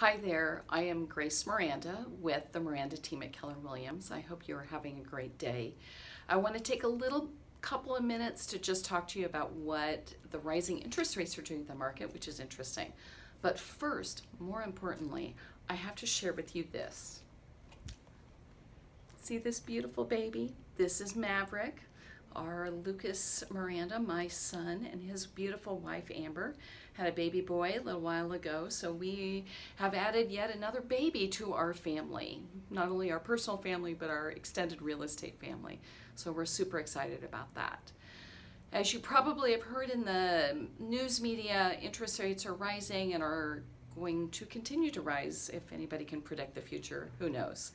Hi there, I am Grace Miranda with the Miranda team at Keller Williams. I hope you're having a great day. I want to take a little couple of minutes to just talk to you about what the rising interest rates are doing to the market, which is interesting. But first, more importantly, I have to share with you this. See this beautiful baby? This is Maverick our Lucas Miranda, my son, and his beautiful wife Amber had a baby boy a little while ago. So we have added yet another baby to our family, not only our personal family, but our extended real estate family. So we're super excited about that. As you probably have heard in the news media, interest rates are rising and are going to continue to rise. If anybody can predict the future, who knows?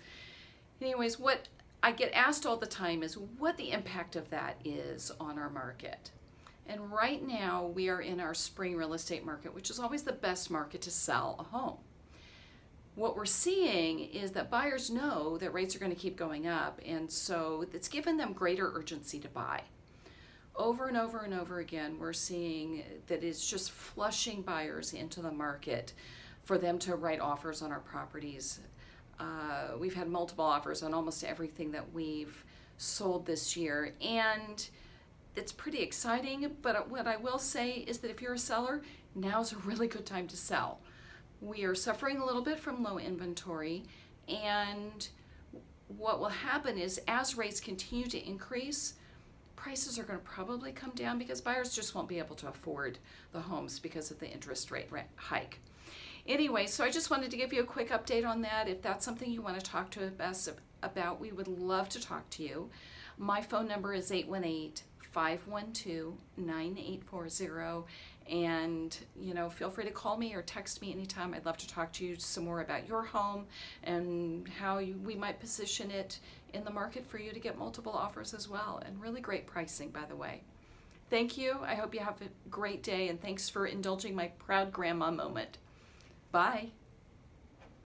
Anyways, what I get asked all the time is what the impact of that is on our market. And right now we are in our spring real estate market, which is always the best market to sell a home. What we're seeing is that buyers know that rates are going to keep going up, and so it's given them greater urgency to buy. Over and over and over again, we're seeing that it's just flushing buyers into the market for them to write offers on our properties uh, we've had multiple offers on almost everything that we've sold this year. And it's pretty exciting, but what I will say is that if you're a seller, now's a really good time to sell. We are suffering a little bit from low inventory, and what will happen is as rates continue to increase, prices are going to probably come down because buyers just won't be able to afford the homes because of the interest rate hike. Anyway, so I just wanted to give you a quick update on that. If that's something you want to talk to us about, we would love to talk to you. My phone number is 818-512-9840 and you know feel free to call me or text me anytime. I'd love to talk to you some more about your home and how you, we might position it in the market for you to get multiple offers as well. And really great pricing by the way. Thank you. I hope you have a great day and thanks for indulging my proud grandma moment. Bye.